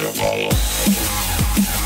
fire,